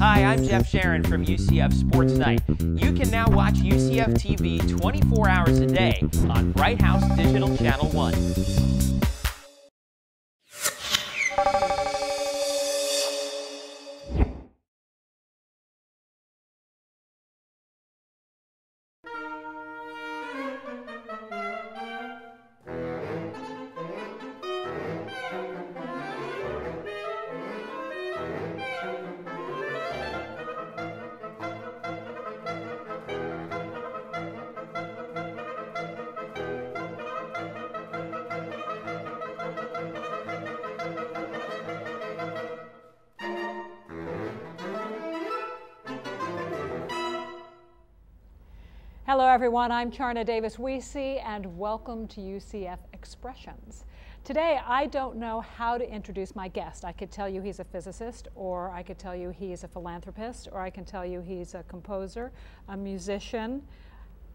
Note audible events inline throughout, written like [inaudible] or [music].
Hi, I'm Jeff Sharon from UCF Sports Night. You can now watch UCF TV 24 hours a day on Bright House Digital Channel 1. Everyone. I'm Charna Davis Weesey, and welcome to UCF Expressions. Today, I don't know how to introduce my guest. I could tell you he's a physicist, or I could tell you he's a philanthropist, or I can tell you he's a composer, a musician,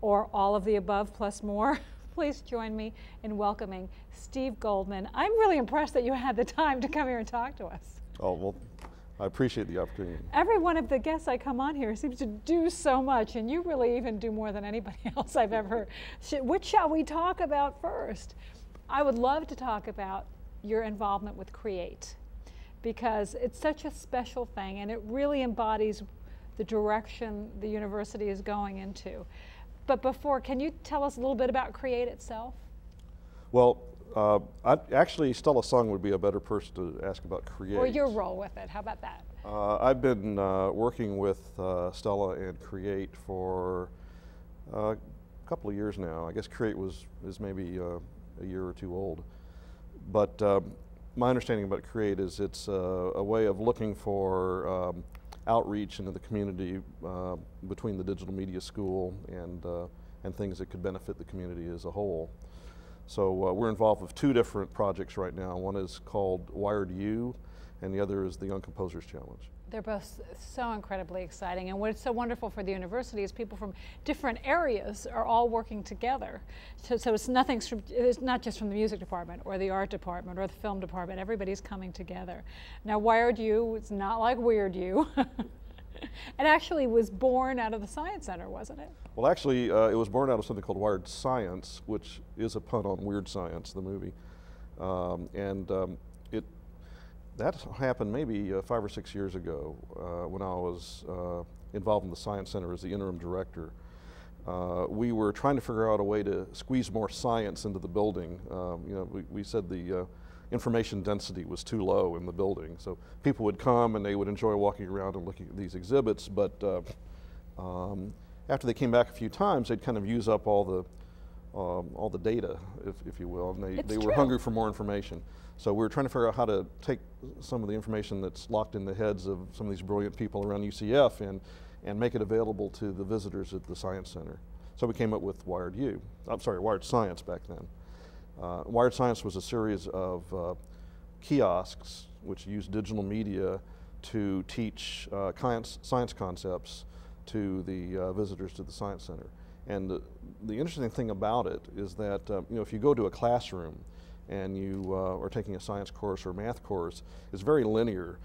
or all of the above plus more. [laughs] Please join me in welcoming Steve Goldman. I'm really impressed that you had the time to come here and talk to us. Oh, well, I appreciate the opportunity. Every one of the guests I come on here seems to do so much, and you really even do more than anybody [laughs] else I've ever. [laughs] Which shall we talk about first? I would love to talk about your involvement with Create because it's such a special thing and it really embodies the direction the university is going into. But before, can you tell us a little bit about Create itself? Well, uh, I, actually, Stella Sung would be a better person to ask about Create. Or your role with it. How about that? Uh, I've been uh, working with uh, Stella and Create for uh, a couple of years now. I guess Create was is maybe uh, a year or two old. But um, my understanding about Create is it's a way of looking for um, outreach into the community between the digital media school and and things that could benefit the community as a whole. So uh, we're involved with two different projects right now. One is called Wired U, and the other is the Young Composers Challenge. They're both so incredibly exciting. And what's so wonderful for the university is people from different areas are all working together. So, so it's nothing, it's not just from the music department or the art department or the film department. Everybody's coming together. Now, Wired U, it's not like Weird U. [laughs] [laughs] it actually was born out of the Science Center, wasn't it? Well, actually, uh, it was born out of something called Wired Science, which is a pun on Weird Science, the movie. Um, and um, it that happened maybe uh, five or six years ago uh, when I was uh, involved in the Science Center as the interim director. Uh, we were trying to figure out a way to squeeze more science into the building. Um, you know, we, we said the uh, information density was too low in the building. So people would come and they would enjoy walking around and looking at these exhibits, but uh, um, after they came back a few times, they'd kind of use up all the um, all the data, if, if you will, and they, they were hungry for more information. So we were trying to figure out how to take some of the information that's locked in the heads of some of these brilliant people around UCF and, and make it available to the visitors at the Science Center. So we came up with Wired U. I'm sorry, Wired Science back then. Uh, Wired Science was a series of uh, kiosks which used digital media to teach uh, science concepts to the uh, visitors to the Science Center. And the, the, interesting thing about it is that uh, you know, if you go to a classroom and you uh, are taking a science course or math course, it's very linear.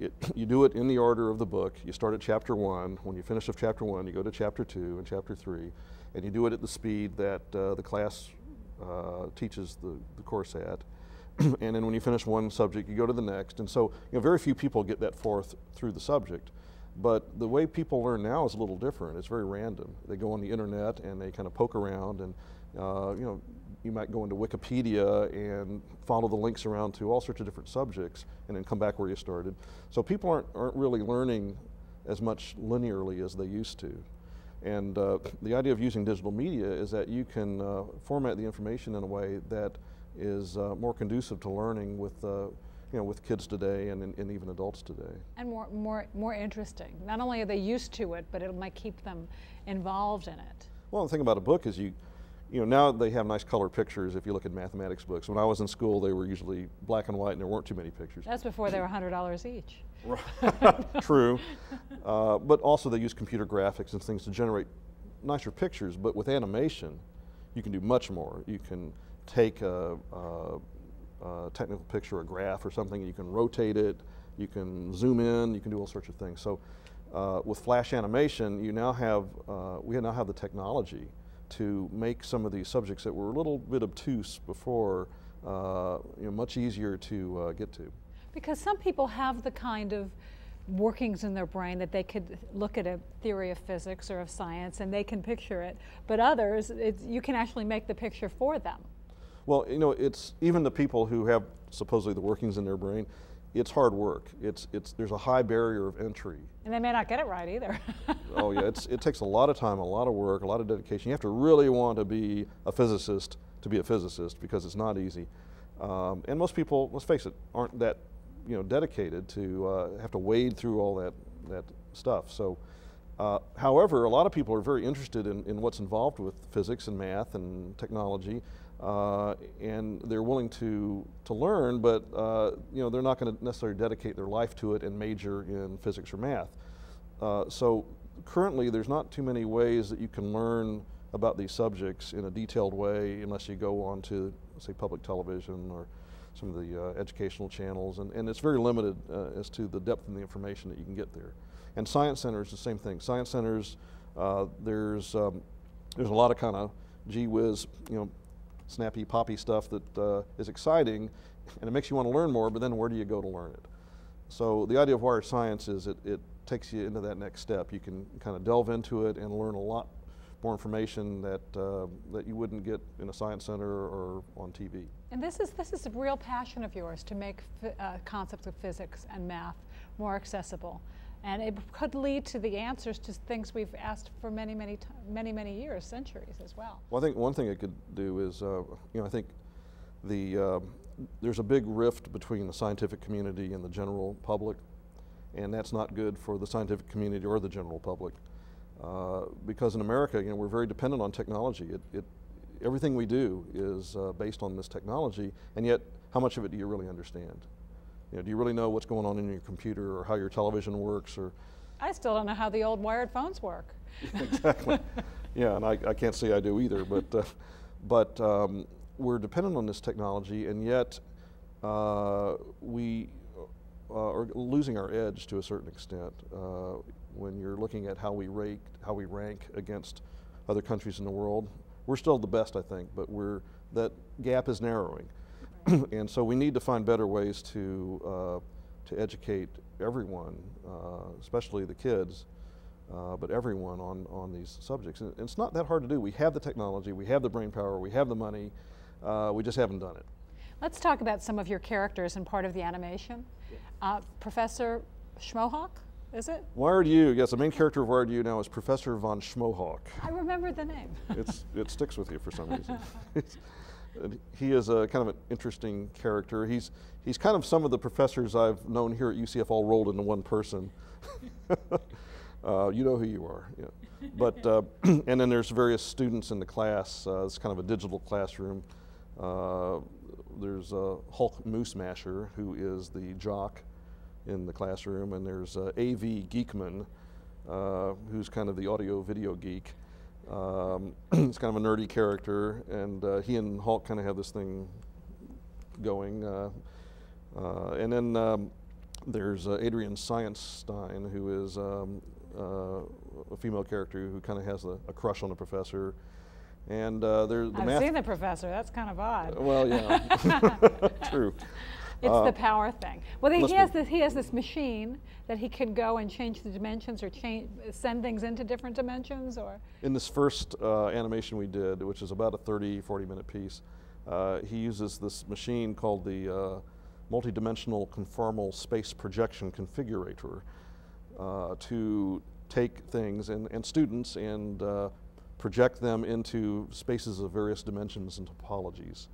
It, [laughs] you do it in the order of the book. You start at chapter one. When you finish with chapter one, you go to chapter two and chapter three, and you do it at the speed that uh, the class uh, teaches the, the course at. [clears throat] and then when you finish one subject, you go to the next. And so, you know, very few people get that forth through the subject. But the way people learn now is a little different. It's very random. They go on the internet and they kind of poke around and, uh, you know, you might go into Wikipedia and follow the links around to all sorts of different subjects and then come back where you started. So people aren't, aren't really learning as much linearly as they used to. And uh, the idea of using digital media is that you can uh, format the information in a way that is uh, more conducive to learning with uh, you know, with kids today and, and, even adults today. And more, more, more interesting. Not only are they used to it, but it might keep them involved in it. Well, the thing about a book is you, you know, now they have nice color pictures if you look at mathematics books. When I was in school, they were usually black and white and there weren't too many pictures. That's before they were $100 each. [laughs] True. [laughs] Uh, but also they use computer graphics and things to generate nicer pictures, but with animation, you can do much more. You can take a, a, a technical picture, a graph or something, you can rotate it, you can zoom in, you can do all sorts of things. So uh, with flash animation, you now have, uh, we now have the technology to make some of these subjects that were a little bit obtuse before uh, you know, much easier to uh, get to. Because some people have the kind of workings in their brain that they could look at a theory of physics or of science and they can picture it, but others, you can actually make the picture for them. Well, you know, it's even the people who have supposedly the workings in their brain, it's hard work. It's, it's, there's a high barrier of entry. And they may not get it right either. [laughs] oh yeah, it's, it takes a lot of time, a lot of work, a lot of dedication. You have to really want to be a physicist to be a physicist because it's not easy. Um, and most people, let's face it, aren't that you know dedicated to uh, have to wade through all that that stuff. So, uh, however, a lot of people are very interested in, in what's involved with physics and math and technology. Uh, and they're willing to to learn, but uh, you know they're not going to necessarily dedicate their life to it and major in physics or math. Uh, so currently, there's not too many ways that you can learn about these subjects in a detailed way unless you go on to say public television or some of the uh, educational channels, and, and it's very limited uh, as to the depth and the information that you can get there. And science centers, the same thing. Science centers, uh, there's um, there's a lot of kind of gee whiz, you know, snappy poppy stuff that uh, is exciting and it makes you want to learn more, but then where do you go to learn it? So the idea of wired science is it, it takes you into that next step. You can kind of delve into it and learn a lot more information that, uh, that you wouldn't get in a science center or on TV. And this is, this is a real passion of yours to make uh, concepts of physics and math more accessible. And it could lead to the answers to things we've asked for many, many, many, many years, centuries as well. Well, I think one thing it could do is, uh, you know, I think the, uh, there's a big rift between the scientific community and the general public, and that's not good for the scientific community or the general public. Uh, because in America, you know, we're very dependent on technology. It, it everything we do is uh, based on this technology, and yet, how much of it do you really understand? You know, do you really know what's going on in your computer or how your television works or? I still don't know how the old wired phones work. [laughs] exactly. yeah, and I, I, can't say I do either, but, uh, but um, we're dependent on this technology, and yet uh, we uh, are losing our edge to a certain extent uh, when you're looking at how we rate, how we rank against other countries in the world. We're still the best, I think, but we're that gap is narrowing. [clears throat] and so we need to find better ways to, uh, to educate everyone, uh, especially the kids, uh, but everyone on, on these subjects. And it's not that hard to do. We have the technology, we have the brain power, we have the money, uh, we just haven't done it. Let's talk about some of your characters and part of the animation. Uh, Professor Schmohawk, is it? Wired U, yes, the main character of Wired U now is Professor von Schmohawk. I remember the name. it's, it sticks with you for some reason. [laughs] [laughs] he is a kind of an interesting character. He's, he's kind of some of the professors I've known here at UCF all rolled into one person. [laughs] uh, you know who you are. Yeah. But, uh, [clears throat] and then there's various students in the class. Uh, it's kind of a digital classroom. Uh, there's uh, Hulk Moose Masher, who is the jock in the classroom, and there's uh, A.V. Geekman, who's kind of the audio video geek. Um, [clears throat] he's kind of a nerdy character, and uh, he and Hulk kind of have this thing going. Uh, uh, and then um, there's uh, Adrian Science-Stein, who is um, uh, a female character who kind of has a, a, crush on the professor. And uh, there's the I've seen the professor. That's kind of odd. well, yeah, [laughs] [laughs] true. It's uh, the power thing. Well, he has this. He has this machine that he can go and change the dimensions or change send things into different dimensions, or. In this first uh, animation we did, which is about a 30, 40 minute piece, uh, he uses this machine called the uh, multidimensional conformal space projection configurator uh, to take things and, and students and uh, project them into spaces of various dimensions and topologies.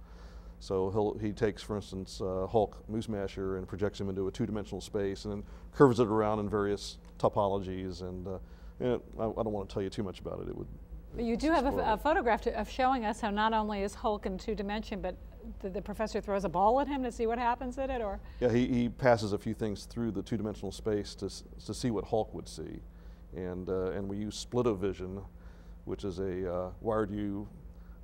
So he'll, he takes, for instance, uh, Hulk Moose Masher and projects him into a two-dimensional space and then curves it around in various topologies. And uh, you know, I, I, don't want to tell you too much about it. It would. But you do have a, a photograph to, of showing us how not only is Hulk in two dimension, but the, the, professor throws a ball at him to see what happens in it, or? Yeah, he, he passes a few things through the two-dimensional space to, to see what Hulk would see, and uh, and we use splitovision, which is a uh, wired U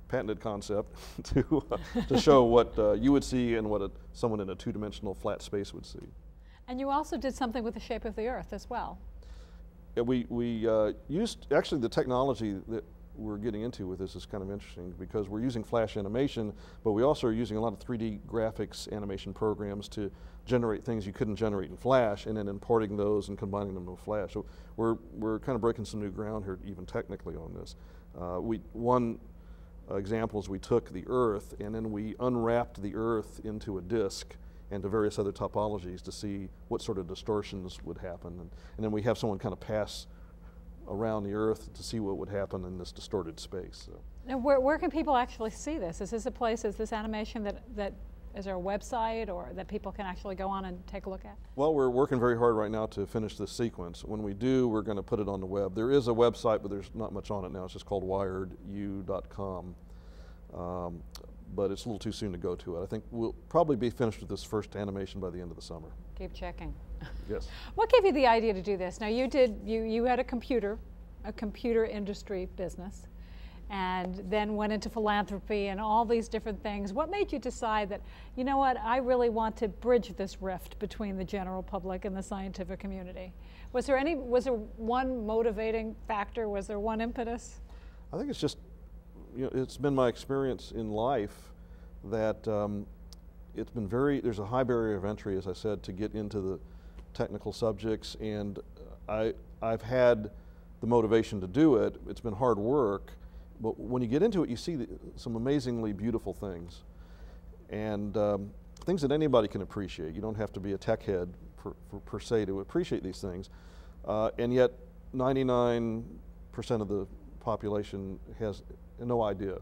patented concept [laughs] to, uh, to show what uh, you would see and what a, someone in a two-dimensional flat space would see. And you also did something with the shape of the earth as well. Yeah, we we uh, used, actually the technology that we're getting into with this is kind of interesting because we're using flash animation, but we also are using a lot of 3D graphics animation programs to generate things you couldn't generate in Flash and then importing those and combining them with Flash. So we're, we're kind of breaking some new ground here even technically on this. Uh, we, one example is we took the Earth and then we unwrapped the Earth into a disk and to various other topologies to see what sort of distortions would happen. And, and then we have someone kind of pass around the Earth to see what would happen in this distorted space. So. Now, where, where can people actually see this? Is this a place, is this animation that, that is there a website or that people can actually go on and take a look at? Well, we're working very hard right now to finish this sequence. When we do, we're going to put it on the web. There is a website, but there's not much on it now. It's just called wiredu.com. Um, but it's a little too soon to go to it. I think we'll probably be finished with this first animation by the end of the summer. Keep checking. Yes. [laughs] what gave you the idea to do this? Now you did you you had a computer, a computer industry business, and then went into philanthropy and all these different things. What made you decide that you know what I really want to bridge this rift between the general public and the scientific community? Was there any was there one motivating factor? Was there one impetus? I think it's just you know it's been my experience in life that um, it's been very there's a high barrier of entry as I said to get into the technical subjects, and I, I've had the motivation to do it. It's been hard work, but when you get into it, you see some amazingly beautiful things, and um, things that anybody can appreciate. You don't have to be a tech head per, per, per se to appreciate these things, uh, and yet 99% of the population has no idea.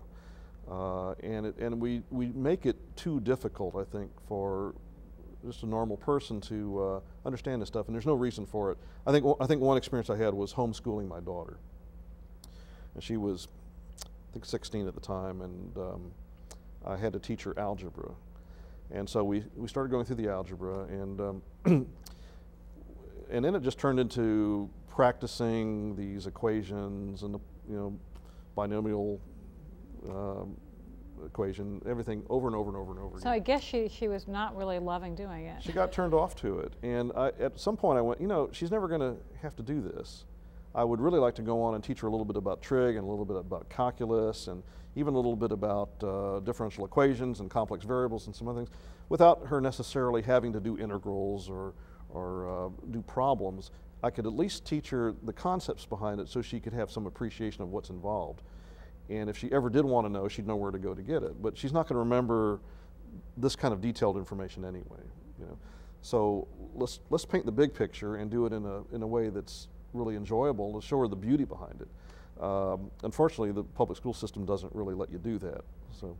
Uh, and it, and we, we make it too difficult, I think, for just a normal person to uh, understand this stuff, and there's no reason for it. I think, I think one experience I had was homeschooling my daughter. And she was, I think, 16 at the time, and um, I had to teach her algebra. And so we, we started going through the algebra, and, um, [clears throat] and then it just turned into practicing these equations and the you know, binomial um, equation, everything over and over and over and over so again. I guess she, she was not really loving doing it. She got turned off to it. And I, at some point I went, you know, she's never going to have to do this. I would really like to go on and teach her a little bit about trig and a little bit about calculus and even a little bit about uh, differential equations and complex variables and some other things without her necessarily having to do integrals or, or uh, do problems. I could at least teach her the concepts behind it so she could have some appreciation of what's involved. And if she ever did want to know, she'd know where to go to get it. But she's not going to remember this kind of detailed information anyway. You know? So let's, let's paint the big picture and do it in a, in a way that's really enjoyable to show her the beauty behind it. Um, unfortunately, the public school system doesn't really let you do that. So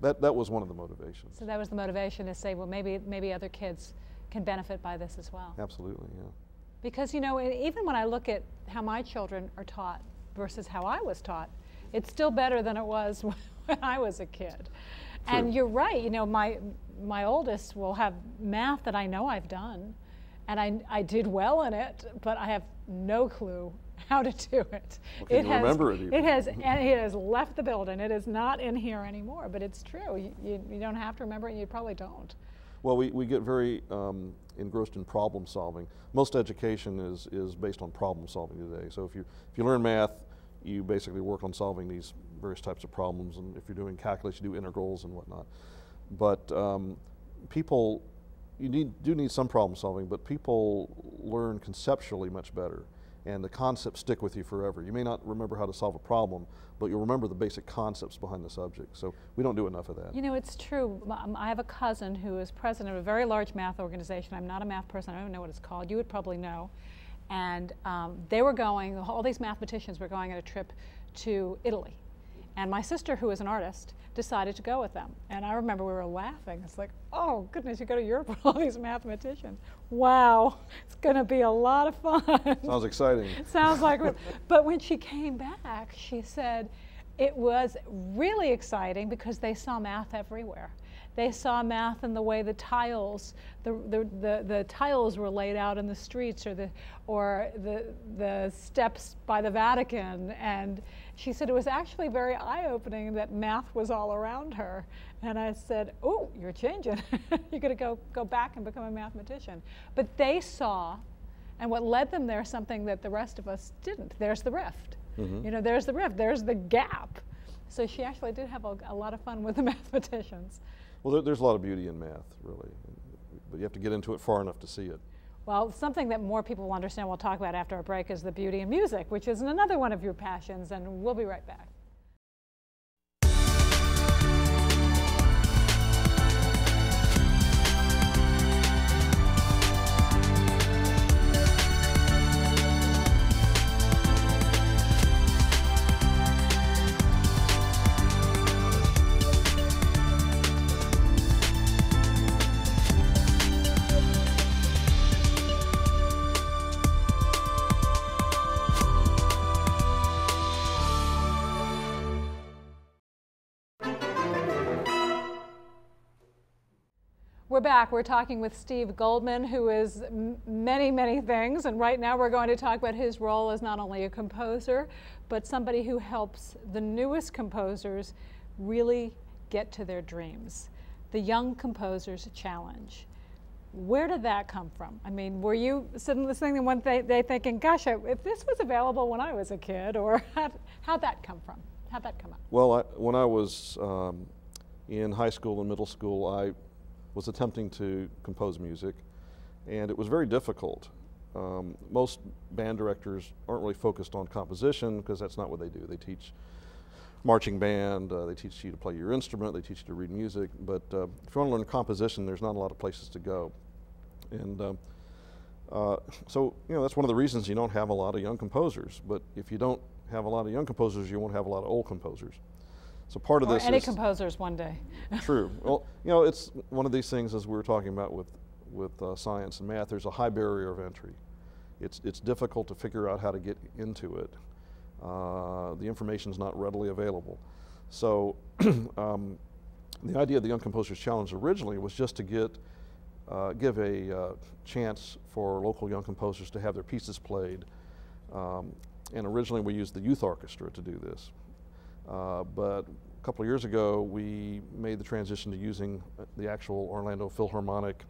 that, that was one of the motivations. So that was the motivation to say, well, maybe, maybe other kids can benefit by this as well. Absolutely, yeah. Because, you know, even when I look at how my children are taught versus how I was taught, it's still better than it was [laughs] when I was a kid. True. And you're right, you know, my, my oldest will have math that I know I've done, and I, I did well in it, but I have no clue [laughs] how to do it. Well, it has, remember it, even? it has, [laughs] and it has left the building. It is not in here anymore, but it's true. You, you, you don't have to remember it, you probably don't. Well, we, we get very um, engrossed in problem solving. Most education is, is based on problem solving today. So if you, if you learn math, you basically work on solving these various types of problems. And if you're doing calculus, you do integrals and whatnot. But um, people, you need, do need some problem solving, but people learn conceptually much better. And the concepts stick with you forever. You may not remember how to solve a problem, but you'll remember the basic concepts behind the subject. So we don't do enough of that. You know, it's true. I have a cousin who is president of a very large math organization. I'm not a math person. I don't know what it's called. You would probably know and um, they were going, all these mathematicians were going on a trip to Italy. And my sister, who is an artist, decided to go with them. And I remember we were laughing. It's like, oh, goodness, you go to Europe [laughs] with all these mathematicians. Wow, it's going to be a lot of fun. Sounds exciting. [laughs] Sounds like, but when she came back, she said it was really exciting because they saw math everywhere They saw math in the way the tiles, the, the, the, the, tiles were laid out in the streets or the, or the, the steps by the Vatican. And she said it was actually very eye-opening that math was all around her. And I said, oh, you're changing. you're going to go, go back and become a mathematician. But they saw, and what led them there, something that the rest of us didn't. There's the rift. Mm-hmm. You know, there's the rift, there's the gap. So she actually did have a, a lot of fun with the [laughs] mathematicians. Well, there, there's a lot of beauty in math, really, but you have to get into it far enough to see it. Well, something that more people will understand, we'll talk about after our break, is the beauty in music, which is another one of your passions, and we'll be right back. Back. We're talking with Steve Goldman, who is many, many things. And right now we're going to talk about his role as not only a composer, but somebody who helps the newest composers really get to their dreams. The Young Composers Challenge. Where did that come from? I mean, were you sitting listening one day, day thinking, gosh, if this was available when I was a kid, or [laughs] how'd, how'd that come from? How'd that come up? Well, I, when I was um, in high school and middle school, I was attempting to compose music, and it was very difficult. Um, most band directors aren't really focused on composition because that's not what they do. They teach marching band, uh, they teach you to play your instrument, they teach you to read music, but uh, if you want to learn composition, there's not a lot of places to go. And uh, uh, so, you know, that's one of the reasons you don't have a lot of young composers. But if you don't have a lot of young composers, you won't have a lot of old composers. So part of or this any is composers one day. [laughs] true. Well, you know, it's one of these things as we were talking about with with uh, science and math. There's a high barrier of entry. It's it's difficult to figure out how to get into it. Uh, the information is not readily available. So [clears throat] um, the idea of the Young Composers Challenge originally was just to get uh, give a uh, chance for local young composers to have their pieces played. Um, and originally we used the youth orchestra to do this. Uh, but a couple of years ago, we made the transition to using the actual Orlando Philharmonic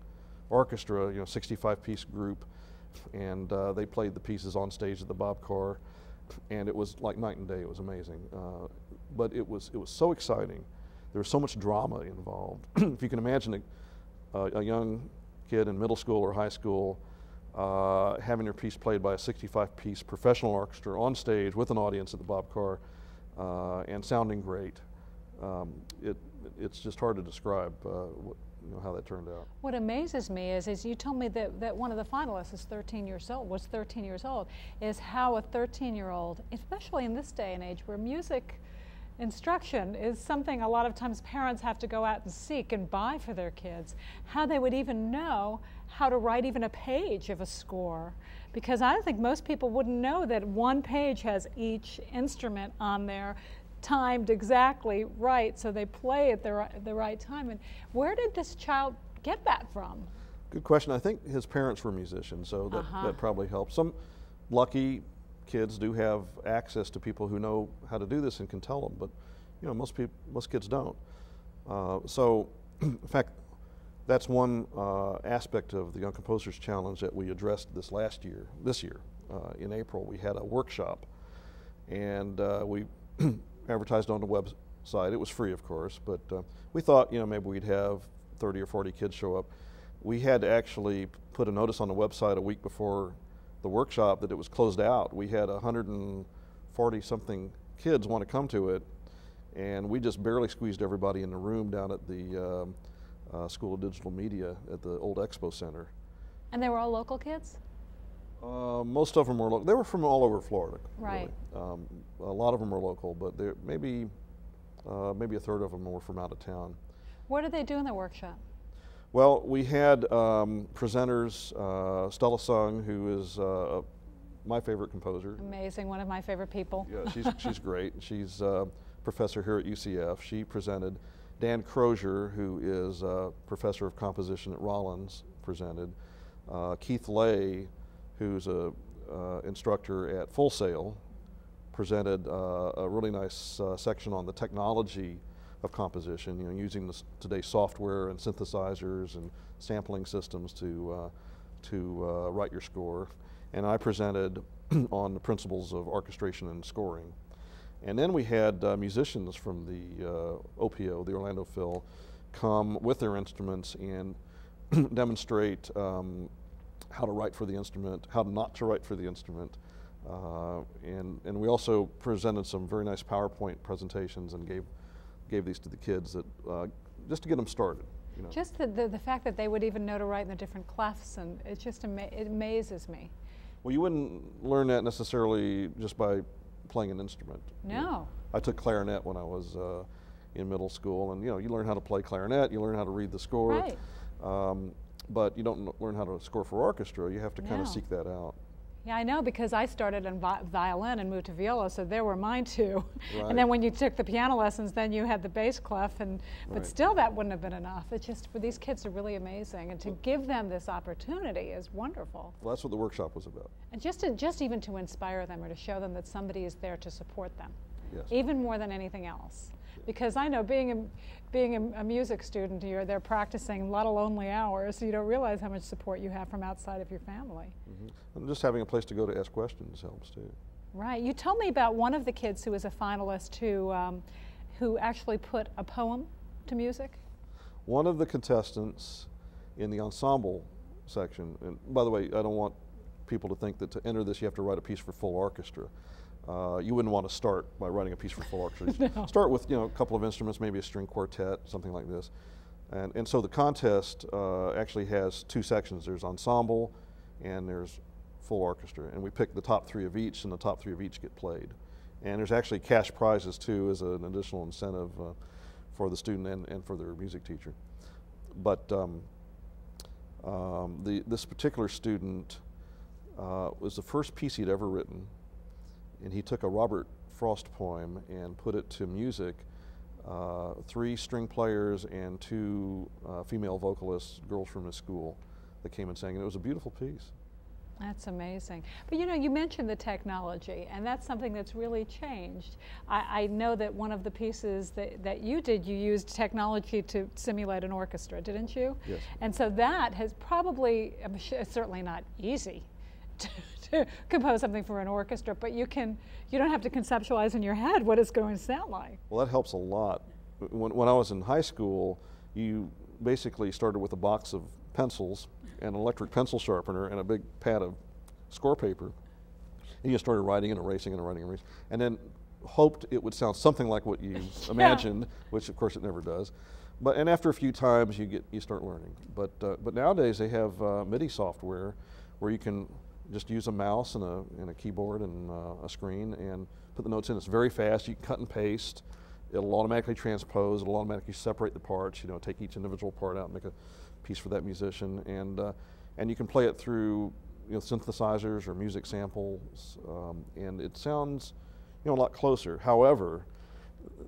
Orchestra, you know, 65-piece group, and uh, they played the pieces on stage at the Bob Carr, and it was like night and day. It was amazing, uh, but it was it was so exciting. There was so much drama involved. [clears throat] if you can imagine a, a, young kid in middle school or high school uh, having their piece played by a 65-piece professional orchestra on stage with an audience at the Bob Carr uh, and sounding great. Um, it, it's just hard to describe uh, what, you know, how that turned out. What amazes me is, is you told me that, that one of the finalists is 13 years old, was 13 years old, is how a 13 year old, especially in this day and age where music instruction is something a lot of times parents have to go out and seek and buy for their kids, how they would even know how to write even a page of a score because I think most people wouldn't know that one page has each instrument on there timed exactly right so they play at the right, the right time. And where did this child get that from? Good question. I think his parents were musicians, so that, uh-huh. that probably helps. Some lucky kids do have access to people who know how to do this and can tell them, but you know most people, most kids don't. Uh, so, [clears throat] in fact, that's one uh, aspect of the Young Composers Challenge that we addressed this last year, this year, uh, in April. We had a workshop and uh, we [clears throat] advertised on the website. It was free, of course, but uh, we thought, you know, maybe we'd have 30 or 40 kids show up. We had to actually put a notice on the website a week before the workshop that it was closed out. We had 140 something kids want to come to it, and we just barely squeezed everybody in the room down at the um, uh, School of Digital Media at the old Expo Center. And they were all local kids? Uh, most of them were local. They were from all over Florida. Right. Really. Um, a lot of them were local, but maybe uh, maybe a third of them were from out of town. What did they do in the workshop? Well, we had um, presenters, uh, Stella Sung, who is uh, my favorite composer. Amazing, one of my favorite people. Yeah, she's, she's [laughs] great. She's a professor here at UCF. She presented Dan Crozier, who is a professor of composition at Rollins, presented. Uh, Keith Lay, who's a uh, instructor at Full Sail, presented uh, a really nice uh, section on the technology of composition, you know, using today's software and synthesizers and sampling systems to, uh, to uh, write your score. And I presented [clears throat] on the principles of orchestration and scoring. And then we had uh, musicians from the uh, OPO, the Orlando Phil, come with their instruments and [clears throat] demonstrate um, how to write for the instrument, how not to write for the instrument. Uh, and, and we also presented some very nice PowerPoint presentations and gave, gave these to the kids that, uh, just to get them started. You know. Just the, the, the, fact that they would even know to write in the different clefs, and it just ama it amazes me. Well, you wouldn't learn that necessarily just by playing an instrument. No. I took clarinet when I was uh, in middle school, and you know, you learn how to play clarinet, you learn how to read the score. Right. Um, but you don't learn how to score for orchestra. You have to no. kind of seek that out. Yeah, I know because I started in violin and moved to viola, so there were mine too. Right. And then when you took the piano lessons, then you had the bass clef, and but right. still that wouldn't have been enough. It's just for these kids are really amazing, and to well, give them this opportunity is wonderful. Well, that's what the workshop was about. And just to, just even to inspire them or to show them that somebody is there to support them, yes. even more than anything else because I know being a, being a, a, music student, you're there practicing a lot of lonely hours, so you don't realize how much support you have from outside of your family. Mm -hmm. And just having a place to go to ask questions helps too. Right. You told me about one of the kids who was a finalist who, um, who actually put a poem to music. One of the contestants in the ensemble section, and by the way, I don't want people to think that to enter this you have to write a piece for full orchestra. Uh, you wouldn't want to start by writing a piece for full orchestra. [laughs] no. Start with you know a couple of instruments, maybe a string quartet, something like this. And, and so the contest uh, actually has two sections. There's ensemble and there's full orchestra. And we pick the top three of each and the top three of each get played. And there's actually cash prizes too as an additional incentive uh, for the student and, and for their music teacher. But um, um, the, this particular student uh, was the first piece he'd ever written and he took a Robert Frost poem and put it to music. Uh, three string players and two uh, female vocalists, girls from his school, that came and sang, and it was a beautiful piece. That's amazing. But you know, you mentioned the technology, and that's something that's really changed. I, I, know that one of the pieces that, that you did, you used technology to simulate an orchestra, didn't you? Yes. And so that has probably, certainly not easy [laughs] to, [laughs] to compose something for an orchestra, but you can you don't have to conceptualize in your head what it's going to sound like. Well, that helps a lot. When, when I was in high school, you basically started with a box of pencils, and an electric pencil sharpener, and a big pad of score paper. And you started writing and erasing and writing and erasing, and then hoped it would sound something like what you [laughs] imagined, which of course it never does. But and after a few times, you get you start learning. But uh, but nowadays they have uh, MIDI software where you can just use a mouse and a, and a keyboard and uh, a screen and put the notes in. It's very fast. You can cut and paste. It'll automatically transpose. It'll automatically separate the parts. You know, take each individual part out and make a piece for that musician. And uh, and you can play it through you know synthesizers or music samples. Um, and it sounds you know a lot closer. However,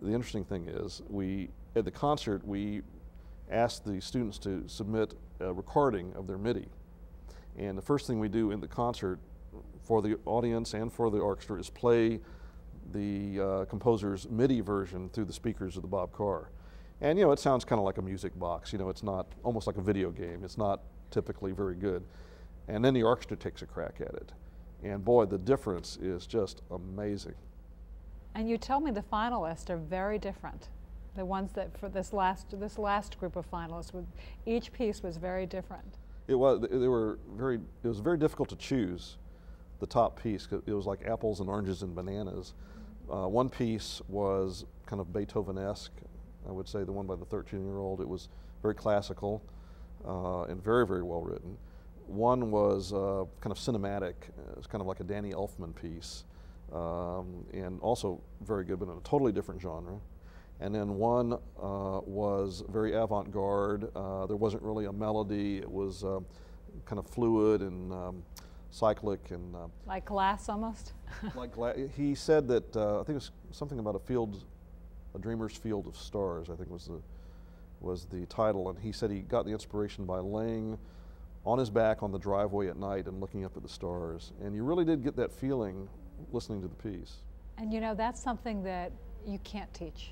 the interesting thing is we at the concert we asked the students to submit a recording of their MIDI and the first thing we do in the concert for the audience and for the orchestra is play the uh, composer's MIDI version through the speakers of the Bob Carr. And you know, it sounds kind of like a music box. You know, it's not almost like a video game. It's not typically very good. And then the orchestra takes a crack at it. And boy, the difference is just amazing. And you tell me the finalists are very different. The ones that for this last this last group of finalists, each piece was very different. It was. They were very. It was very difficult to choose the top piece. because It was like apples and oranges and bananas. Uh, one piece was kind of Beethoven-esque. I would say the one by the 13-year-old. It was very classical uh, and very, very well written. One was uh, kind of cinematic. It was kind of like a Danny Elfman piece, um, and also very good, but in a totally different genre. And then one uh, was very avant garde. Uh, there wasn't really a melody, it was uh, kind of fluid and um, cyclic. and uh, Like glass almost? [laughs] like glass. He said that, uh, I think it was something about a field, a dreamer's field of stars, I think was the, was the title, and he said he got the inspiration by laying on his back on the driveway at night and looking up at the stars. And you really did get that feeling listening to the piece. And you know, that's something that you can't teach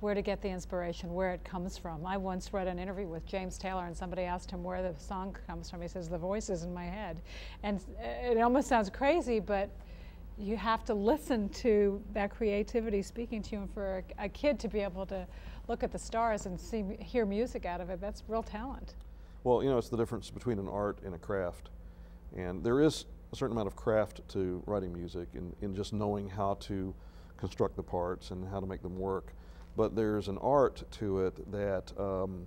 where to get the inspiration, where it comes from. I once read an interview with James Taylor, and somebody asked him where the song comes from. He says, The voice is in my head. And uh, it almost sounds crazy, but you have to listen to that creativity speaking to you. And for a, a kid to be able to look at the stars and see, hear music out of it, that's real talent. Well, you know, it's the difference between an art and a craft. And there is a certain amount of craft to writing music in, in just knowing how to construct the parts and how to make them work but there's an art to it that um,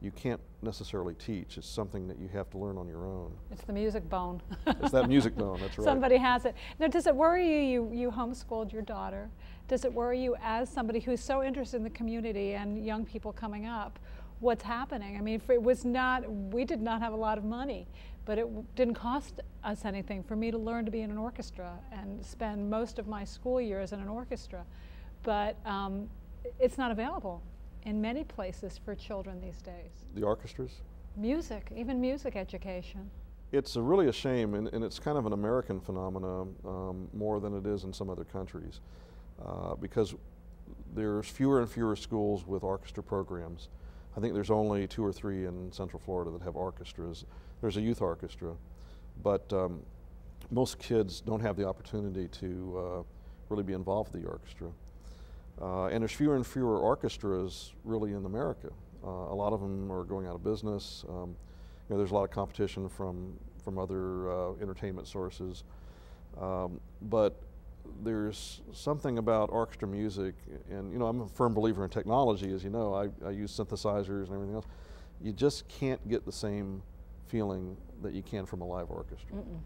you can't necessarily teach. It's something that you have to learn on your own. It's the music bone. it's that music bone, that's [laughs] right. Somebody has it. Now, does it worry you, you, you homeschooled your daughter? Does it worry you as somebody who's so interested in the community and young people coming up, what's happening? I mean, it was not, we did not have a lot of money, but it didn't cost us anything for me to learn to be in an orchestra and spend most of my school years in an orchestra. But um, it's not available in many places for children these days. The orchestras? Music, even music education. It's a really a shame, and, and, it's kind of an American phenomenon um, more than it is in some other countries, uh, because there's fewer and fewer schools with orchestra programs. I think there's only two or three in Central Florida that have orchestras. There's a youth orchestra, but um, most kids don't have the opportunity to uh, really be involved with the orchestra. Uh, and there's fewer and fewer orchestras really in America. Uh, a lot of them are going out of business. Um, you know, there's a lot of competition from from other uh, entertainment sources, um, but there's something about orchestra music, and you know, I'm a firm believer in technology. As you know, I, I use synthesizers and everything else. You just can't get the same feeling that you can from a live orchestra. Mm -mm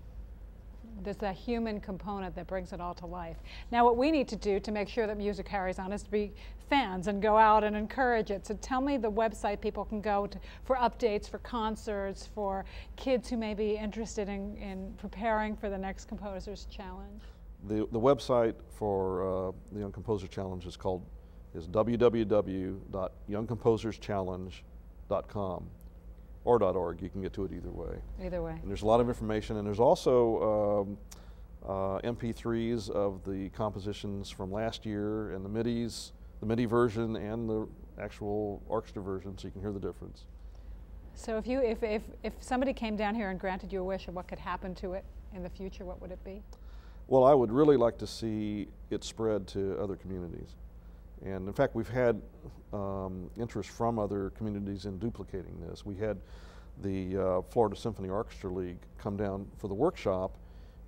there's that human component that brings it all to life. Now, what we need to do to make sure that music carries on is to be fans and go out and encourage it. So, tell me the website people can go to for updates, for concerts, for kids who may be interested in, in preparing for the next Composers Challenge. The, the website for uh, the Young Composer Challenge is called is www.youngcomposerschallenge.com or .org. You can get to it either way. Either way. And there's a lot of information, and there's also um, uh, MP3s of the compositions from last year and the MIDIs, the MIDI version and the actual orchestra version, so you can hear the difference. So if you, if, if, if somebody came down here and granted you a wish of what could happen to it in the future, what would it be? Well, I would really like to see it spread to other communities. And in fact, we've had um, interest from other communities in duplicating this. We had the uh, Florida Symphony Orchestra League come down for the workshop,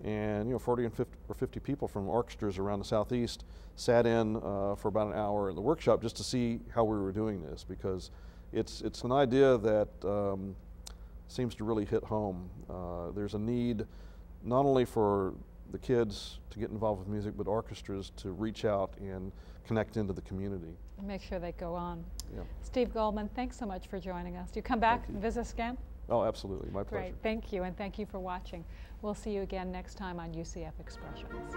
and you know, 40 and 50 or 50 people from orchestras around the southeast sat in uh, for about an hour in the workshop just to see how we were doing this because it's it's an idea that um, seems to really hit home. Uh, there's a need not only for the kids to get involved with music, but orchestras to reach out and connect into the community. Make sure they go on. Yeah. Steve Goldman, thanks so much for joining us. Do you come back you. and visit us again? Oh, absolutely. My pleasure. Great. Thank you, and thank you for watching. We'll see you again next time on UCF Expressions.